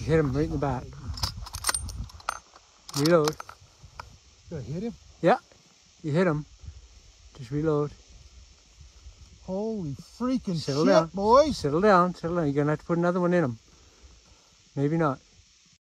You hit him right in the back. Reload. Did I hit him? Yeah, you hit him. Just reload. Holy freaking Settle shit, down. boys. Settle down, settle down. You're gonna have to put another one in him. Maybe not.